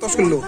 तो दस किलो